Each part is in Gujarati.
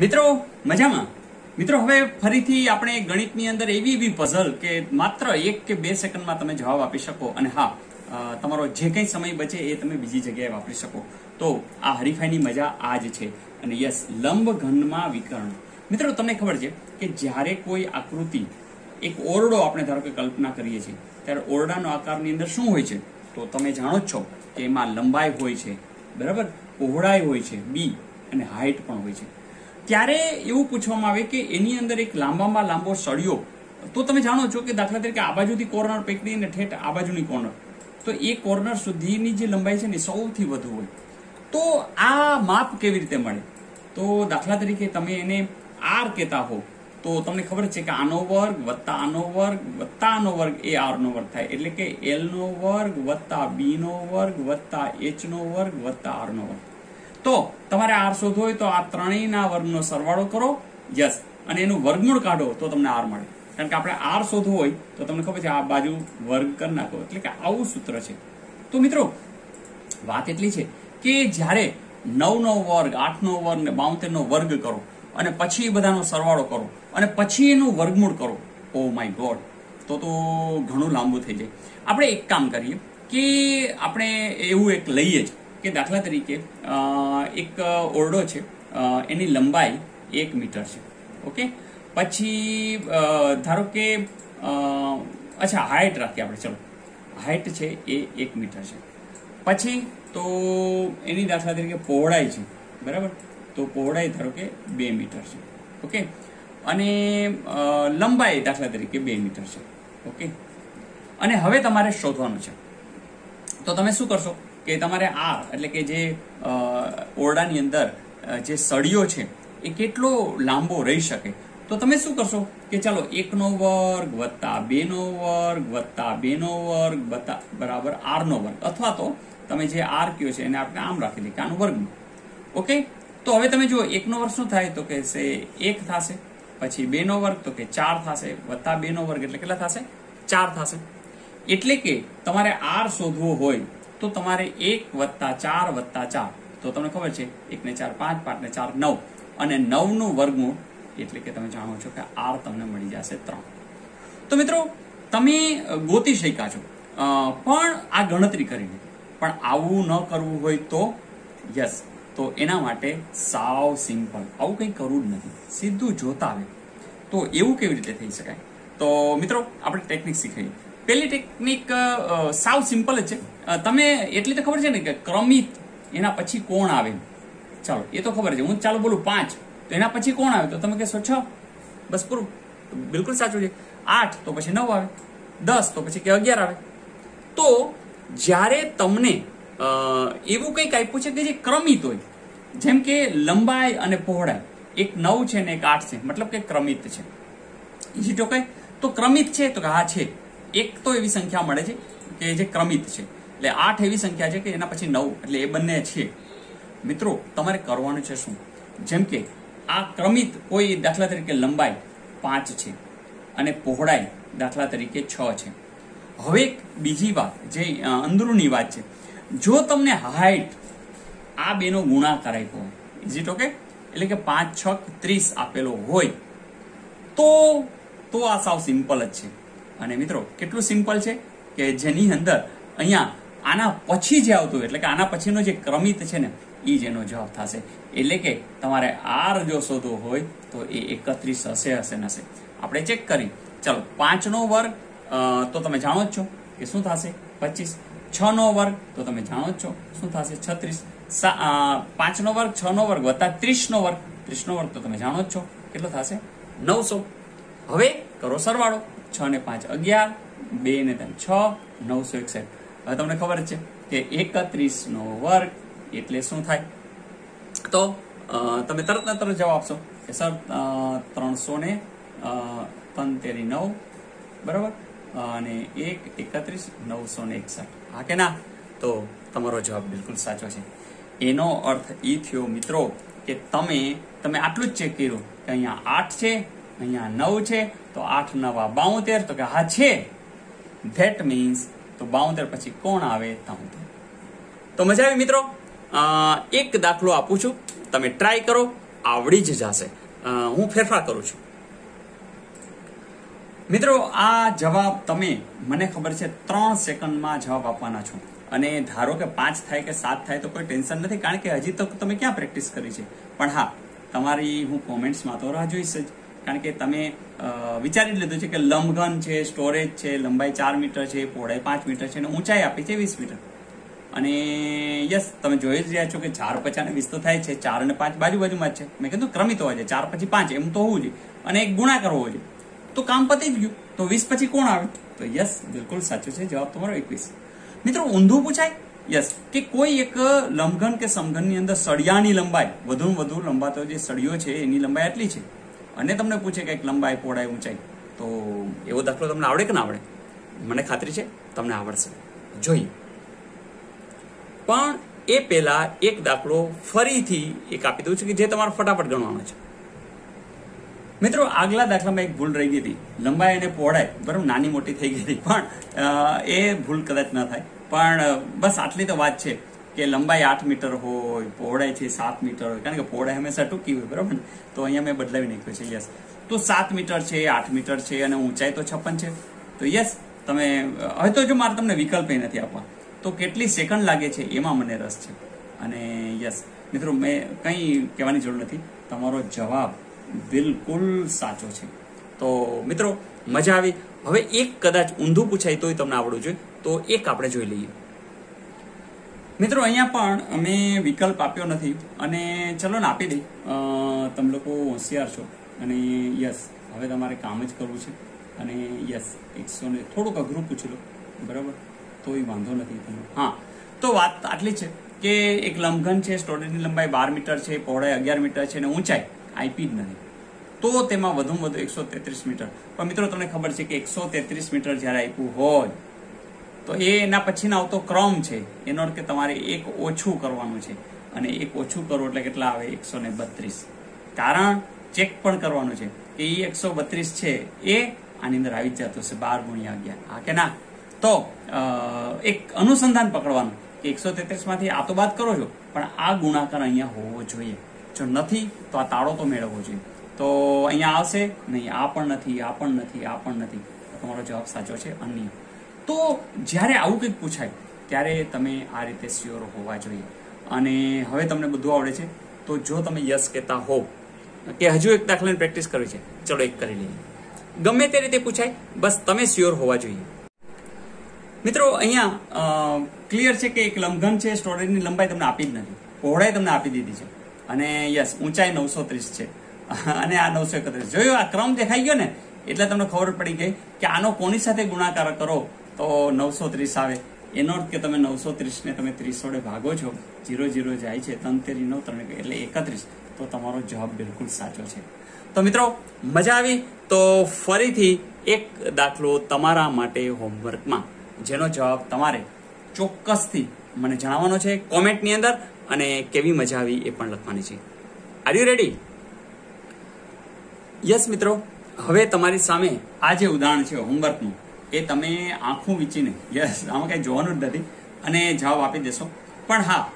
મિત્રો, મજામાં? મિત્રો, હવે ફરીથી આપણે ગણિતની અંદર એવી એવી પઝલ કે માત્ર એક કે બે સેકન્ડમાં તમે જવાબ આપી શકો અને હા તમારો જે કંઈ સમય બચે એ તમે બીજી જગ્યાએ વાપરી શકો. તો આ હરીફાઈની મજા આ જ છે. અને યસ, લંબ ઘનમાં વિકર્ણ. મિત્રો, તમને ખબર છે કે જ્યારે કોઈ આકૃતિ, એક ઓરડો આપણે ધારો કે કલ્પના કરીએ છીએ, ત્યારે ઓરડાનો આકારની અંદર શું હોય છે? તો તમે જાણો જ છો કે એમાં લંબાઈ હોય છે. બરાબર? પહોળાઈ હોય છે, બી, અને હાઈટ પણ હોય છે. ત્યારે એવું પૂછવામાં આવે કે એની અંદર એક લાંબામાં લાંબો સળિયો, તો તમે જાણો છો કે દાખલા તરીકે આ બાજુથી કોર્નર પકડીને ઠેઠ આ બાજુની કોર્નર તો એ કોર્નર સુધીની જે લંબાઈ છે ને સૌથી વધુ હોય. તો આ માપ કેવી રીતે મળે? તો દાખલા તરીકે તમે એને આર કહેતા હો, તો તમને ખબર છે કે આનો વર્ગ વત્તા આનો વર્ગ વત્તા આનો વર્ગ એ આર નો વર્ગ થાય. એટલે કે એલ નો વર્ગ વત્તા બી નો વર્ગ વત્તા એચ નો વર્ગ વત્તા આર નો વર્ગ. તો તમારે આર શોધવો હોય તો આ ત્રણેયના વર્ગનો સરવાળો કરો. યસ અને એનું વર્ગમૂળ કાઢો તો તમને આર મળે. કારણ કે આપણે આર શોધવું હોય તો તમને ખબર છે આ બાજુ વર્ગ કરી નાખો. એટલે કે આવું સૂત્ર છે. તો મિત્રો, વાત એટલી છે કે જ્યારે નવનો વર્ગ, આઠનો વર્ગ ને બાઉતેરનો વર્ગ કરો અને પછી બધાનો સરવાળો કરો અને પછી એનું વર્ગમૂળ કરો. ઓ માય ગોડ તો તો ઘણું લાંબુ થઈ જાય. આપણે એક કામ કરીએ કે આપણે એવું એક લઈએ જ. કે દાખલા તરીકે એક ઓરડો છે એની લંબાઈ એક મીટર છે, ઓકે? પછી ધારો કે અચ્છા, હાઈટ રાખીએ આપણે, ચલો. હાઈટ છે એ એક મીટર છે. પછી તો એની દાખલા તરીકે પહોળાઈ છે, બરાબર? તો પહોળાઈ ધારો કે બે મીટર છે, ઓકે? અને લંબાઈ દાખલા તરીકે બે મીટર છે, ઓકે? અને હવે તમારે શોધવાનું છે. તો તમે શું કરશો? કે તમારે આ એટલે કે જે ઓરડાની અંદર જે સળિયો છે, એ કેટલો લાંબો રહી શકે? તો તમે શું કરશો? કે ચાલો, એકનો વર્ગ વત્તા બેનો વર્ગ વત્તા બેનો વર્ગ વત્તા બરાબર આરનો વર્ગ. અથવા તો તમે જે આર કયો છે, એને આપણે આમ રાખી દઈએ કે આનું વર્ગ ઓકે? તો હવે તમે જુઓ, એકનો વર્ગ શું થાય? તો કે છે એક થશે, પછી બેનો વર્ગ, તો કે ચાર થશે, વત્તા બેનો વર્ગ એટલે કેટલા થશે? ચાર થશે. એટલે કે તમારે આર શોધવો હોય તો તમારે એક વત્તા ચાર વત્તા ચાર. તો તમને ખબર છે, એક ને ચાર પાંચ પાંચ ને ચાર નવ. અને નવનું વર્ગમૂળ એટલે કે તમે જાણો છો કે આર તમને મળી જશે ત્રણ. તો મિત્રો, તમે ગોતી શક્યા છો. પણ આ ગણતરી કરીને પણ આવું ન કરવું હોય તો, યસ, તો એના માટે સાવ સિમ્પલ. આવું કંઈ કરવું જ નથી. સીધું જોતા આવે. તો એવું કેવી રીતે થઈ શકાય? તો મિત્રો, આપણે ટેકનિક શીખીએ. પહેલી ટેકનિક સાવ સિમ્પલ જ છે. તમે એટલી તો ખબર છે ને કે ક્રમિત એના પછી કોણ આવે? ચાલો, એ તો ખબર છે. હું ચાલો બોલું પાંચ, તો એના પછી કોણ આવે? તો તમે કહેશો છ. બસ પૂરું. બિલકુલ સાચું છે. આઠ, તો પછી નવ આવે. દસ, તો પછી કે અગિયાર આવે. તો જ્યારે તમને એવું કંઈક આપ્યું છે કે જે ક્રમિત હોય, જેમ કે લંબાઈ અને પહોળાઈ, એક નવ છે ને એક આઠ છે, મતલબ કે ક્રમિત છે. ઇઝી ટોકાય તો ક્રમિત છે, તો કે હા, છે. એક તો એવી સંખ્યા મળે છે કે જે ક્રમિત છે. એટલે આઠ એવી સંખ્યા છે કે એના પછી નવ, એટલે એ બંને છે. મિત્રો, તમારે કરવાનું છે શું? જેમ કે આ ક્રમિત કોઈ દાખલા તરીકે લંબાઈ પાંચ છે અને પહોળાઈ દાખલા તરીકે છ છે. હવે એક બીજી વાત, જે અંદરૂની વાત છે. જો તમને હાઈટ આ બેનો ગુણાકાર આપ્યો હોય ઇઝ ઇટ ઓકે એટલે કે પાંચ છક ત્રીસ આપેલો હોય, તો તો આ સાવ સિમ્પલ જ છે. અને મિત્રો, કેટલું સિમ્પલ છે કે જેની અંદર અહીંયા આના પછી જે આવતું એટલે કે આના પછીનો જે ક્રમિત છે ને એ જ એનો જવાબ થશે. એટલે કે તમારે આર જો શોધવો હોય, તો એ એકત્રીસ હશે હશે ને હશે. આપણે ચેક કરી. ચાલો, પાંચનો વર્ગ તો તમે જાણો જ છો કે શું થશે? પચીસ. છ નો વર્ગ, તો તમે જાણો જ છો શું થશે? છત્રીસ. પાંચનો વર્ગ છ નો વર્ગ વત્તા ત્રીસનો વર્ગ. ત્રીસનો વર્ગ તો તમે જાણો જ છો. કેટલો થશે? નવસો. હવે કરો સરવાળો. છ ને પાંચ, અગિયાર, બે ને ત્રણ, છ, નવસો એકસઠ. હવે તમને ખબર છે કે એકત્રીસ નો વર્ગ એટલે શું થાય? તો તમે તરત ને તરત જવાબ આપશો કે સર ત્રણસો ને પંતેરી નવ, બરાબર? અને એક, એકત્રીસ, નવસો ને એકસઠ. હા કે ના? તો તમારો જવાબ બિલકુલ સાચો છે. એનો અર્થ એ થયો, મિત્રો, કે તમે તમે આટલું જ ચેક કર્યું કે અહીંયા આઠ છે અહીંયા નવ છે, તો આઠ, નવા બાઉતેર તો કે હા છે. ધેટ મીન્સ તો બાઉતેર પછી કોણ આવે? તાઉતેર તો મજા આવી મિત્રો? એક દાખલો આપું છું. તમે ટ્રાય કરો, આવડી જ જશે. હું ફેરફાર કરું છું. મિત્રો, આ જવાબ તમે, મને ખબર છે, ત્રણ સેકન્ડમાં જવાબ આપવાના છો. અને ધારો કે પાંચ થાય કે સાત થાય, તો કોઈ ટેન્શન નથી, કારણ કે હજી તો તમે ક્યાં પ્રેક્ટિસ કરી છે? પણ હા, તમારી હું કોમેન્ટ્સમાં તો રાહ જોઈશ જ. કારણ કે તમે વિચારી લીધું છે કે લંબઘન છે, સ્ટોરેજ છે, લંબાઈ ચાર મીટર છે, પહોળાઈ પાંચ મીટર છે અને ઊંચાઈ આપી છે વીસ મીટર. અને યસ, તમે જોઈ જ રહ્યા છો કે ચાર પચાસ વીસ તો થાય છે, ચાર અને પાંચ બાજુ બાજુમાં જ છે. મેં કીધું ક્રમિત હોવા જોઈએ, ચાર પછી પાંચ, એમ તો હોવું જોઈએ. અને એક ગુણાકાર હોવો જોઈએ. તો કામ પતી જ ગયું. તો વીસ પછી કોણ આવે? તો યસ, બિલકુલ સાચો છે, જવાબ તમારો એકવીસ. મિત્રો, ઊંધું પૂછાય? યસ, કે કોઈ એક લંબઘન કે સમઘનની અંદર સળિયાની લંબાઈ વધુ વધુ લંબાતો જે સળિયો છે, એની લંબાઈ આટલી છે? અને તમને પૂછે કે એક લંબાઈ પહોળાઈ ઊંચાઈ. તો એવો દાખલો તમને આવડે કે ના આવડે? મને ખાતરી છે, તમને આવડશે. જોઈએ. પણ એ પહેલા એક દાખલો ફરીથી એક આપી દઉં છું કે જે તમારે ફટાફટ ગણવાનો છે. મિત્રો, આગલા દાખલામાં એક ભૂલ રહી ગઈ હતી. લંબાઈ અને પહોળાઈ, બરાબર, નાની મોટી થઈ ગઈ હતી. પણ એ ભૂલ કદાચ ન થાય. પણ, બસ આટલી તો વાત છે. કે લંબાઈ આઠ મીટર હોય, પહોળાઈ છે સાત મીટર હોય, કારણ કે પહોળાઈ હંમેશા ટૂંકી હોય, બરાબર તો અહીંયા મેં બદલાવી નાખ્યું છે યસ તો સાત મીટર છે, આઠ મીટર છે અને ઊંચાઈ તો છપ્પન છે. તો યસ તમે, હવે તો જો મારે તમને વિકલ્પ એ નથી આપવા. તો કેટલી સેકન્ડ લાગે છે એમાં મને રસ છે. અને યસ મિત્રો, મેં કંઈ કહેવાની જરૂર નથી. તમારો જવાબ બિલકુલ સાચો છે. તો મિત્રો, મજા આવી. હવે એક કદાચ ઊંધું પૂછાય તોય તમને આવડવું જોઈએ. તો એક આપણે જોઈ લઈએ. મિત્રો, અહીંયા પણ અમે વિકલ્પ આપ્યો નથી. અને ચલો ને આપી દઈ તમે લોકો હોશિયાર છો. અને યસ, હવે તમારે કામ જ કરવું છે. અને યસ, એકસો ને થોડુંક અઘરું પૂછી લો. બરાબર? તો એ વાંધો નથી તમને. હા. તો વાત આટલી છે કે એક લંબઘન છે, સ્ટોરેજની લંબાઈ બાર મીટર છે, પહોળાઈ અગિયાર મીટર છે અને ઊંચાઈ આઈપી જ નથી. તો તેમાં વધુમાં વધુ એકસો તેત્રીસ મીટર. પણ મિત્રો, તમને ખબર છે કે એકસો તેત્રીસ મીટર જ્યારે આપ્યું હોય તો એ એના પછીનો આવતો ક્રમ છે. એનો અર્થ કે તમારે એક ઓછું કરવાનું છે. અને એક ઓછું કરો એટલે કેટલા આવે? એકસો ને બત્રીસ. કારણ ચેક પણ કરવાનું છે કે એ એકસો બત્રીસ છે એ આની અંદર આવી જ જતો છે બાર ગુણ્યા અગિયાર. હા કે ના? તો એક અનુસંધાન પકડવાનું કે એકસો તેત્રીસમાંથી આ તો બાદ કરો છો, પણ આ ગુણાકાર અહીંયા હોવો જોઈએ. જો નથી, તો આ તાળો તો મેળવવો જોઈએ. તો અહીંયા આવશે? નહીં, આ પણ નથી, આ પણ નથી, આ પણ નથી. તમારો જવાબ સાચો છે, અન્ય. તો જ્યારે આવું કંઈક પૂછાય, ત્યારે તમે આ રીતે શ્યોર હોવા જોઈએ. અને હવે તમને બધું આવડે છે, તો જો તમે યસ કહેતા હો, કે હજુ એક દાખલાની પ્રેક્ટિસ કરવી છે, ચલો એક કરી લઈએ. ગમે તે રીતે પૂછાય, બસ તમે શ્યોર હોવા જોઈએ. મિત્રો, અહીંયા ક્લિયર છે કે એક લંઘન છે, સ્ટોરેજની લંબાઈ તમને આપી જ નથી. પહોળાઈ તમને આપી દીધી છે. અને યસ, ઊંચાઈ નવસો ત્રીસ છે. અને આ નવસો એકત્રીસ. જોયું, આ ક્રમ દેખાઈ ગયો ને, એટલે તમને ખબર પડી ગઈ કે આનો કોની સાથે ગુણાકાર કરો? તો નવસો ત્રીસ આવે. એનો અર્થ કે તમે નવસો ત્રીસને તમે ત્રીસ વડે ભાગો છો, જીરો જીરો જાય છે તંતેરી નવ, ત્રણ એટલે એકત્રીસ, તો તમારો જવાબ બિલકુલ સાચો છે. તો મિત્રો, મજા આવી? તો ફરીથી એક દાખલો તમારા માટે હોમવર્કમાં, જેનો જવાબ તમારે ચોક્કસથી મને જણાવવાનો છે કોમેન્ટની અંદર, અને કેવી મજા આવી એ પણ લખવાની છે. આર યુ રેડી યસ મિત્રો. હવે તમારી સામે આ જે ઉદાહરણ છે, હોમવર્કનું એ તમે આંખું વીચીને, યસ, આમાં કઈ જોવાનું જ નથી. અને જવાબ આપી દેશો. પણ હા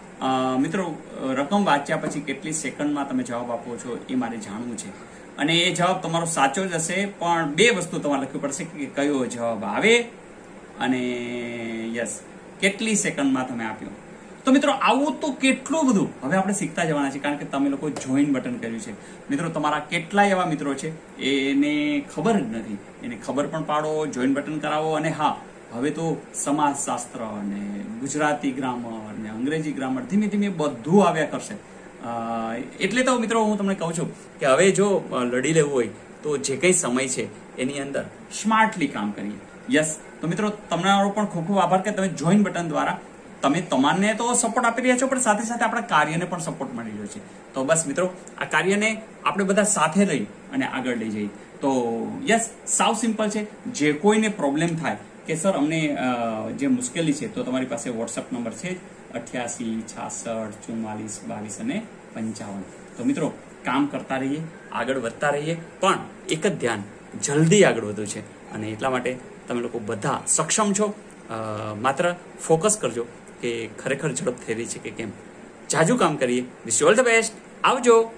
મિત્રો, રકમ વાંચ્યા પછી કેટલી સેકન્ડમાં તમે જવાબ આપો છો એ મારે જાણવું છે. અને એ જવાબ તમારો સાચો જ હશે, પણ બે વસ્તુ તમારે લખવી પડશે કે કયો જવાબ આવે. અને, યસ, કેટલી સેકન્ડમાં તમે આપ્યો? તો મિત્રો, આવું તો કેટલું બધું? હવે આપણે શીખતા જવાના છે કારણ કે તમે લોકો જોઈન બટન કર્યું છે. મિત્રો, તમારા કેટલાય એવા મિત્રો છે, એને ખબર જ નથી. એને ખબર પણ પાડો જોઈન બટન કરાવો, અને હા, હવે તો સમાજશાસ્ત્ર અને ગુજરાતી ગ્રામર ને અંગ્રેજી ગ્રામર ધીમે ધીમે બધું આવ્યા કરશે. એટલે તો મિત્રો, હું તમને કહું છું કે હવે જો લડી લેવું હોય, તો જે કંઈ સમય છે, એની અંદર સ્માર્ટલી કામ કરીએ. યસ તો મિત્રો, તમારો પણ ખૂબ ખૂબ આભાર કે તમે જોઈન બટન દ્વારા તમે તમારને તો સપોર્ટ આપી રહ્યા છો, પણ સાથે સાથે આપણા કાર્યને પણ સપોર્ટ મળી રહ્યો છે. તો બસ મિત્રો, આ કાર્યને આપણે બધા સાથે લઈ અને આગળ લઈ જઈએ. તો યસ સાવ સિમ્પલ છે. જે કોઈને પ્રોબ્લેમ થાય કે સર અમને જે મુશ્કેલી છે, તો તમારી પાસે વોટ્સઅપ નંબર છે અઠ્યાસી, છાસઠ, ચુમ્માલીસ, બાવીસ અને પંચાવન. તો મિત્રો, કામ કરતા રહીએ, આગળ વધતા રહીએ, પણ એક જ ધ્યાન, જલ્દી આગળ વધવું છે. અને એટલા માટે તમે લોકો બધા સક્ષમ છો. માત્ર ફોકસ કરજો. કે ખરેખર ઝડપ થઈ રહી છે કે કેમ? જાજુ કામ કરીએ. વિશ ઓલ ધ બેસ્ટ આવજો.